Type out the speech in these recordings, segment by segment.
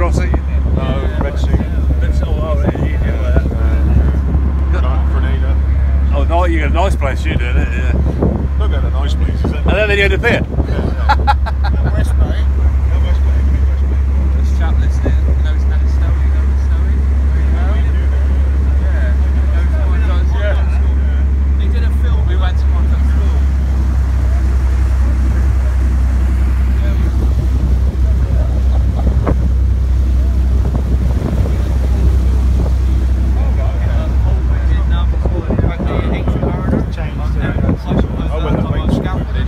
Rossi? No, red suit. Oh, oh, you. No, Oh, no, you got a nice place, you did it. Yeah. Look at a nice place, is it? And then they had a pier. Yeah.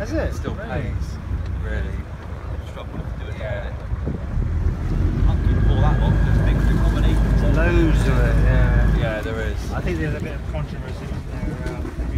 Is it? Still really? plays, really. Struggle to do it yeah. Loads of it, yeah. Yeah, there is. I think there's a bit of controversy there around.